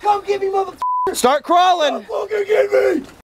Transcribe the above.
Come get me, motherfucker! Start crawling. Fucking get me!